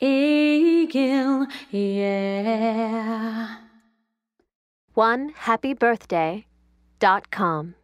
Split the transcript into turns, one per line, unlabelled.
eagle yeah.
One happy birthday dot com.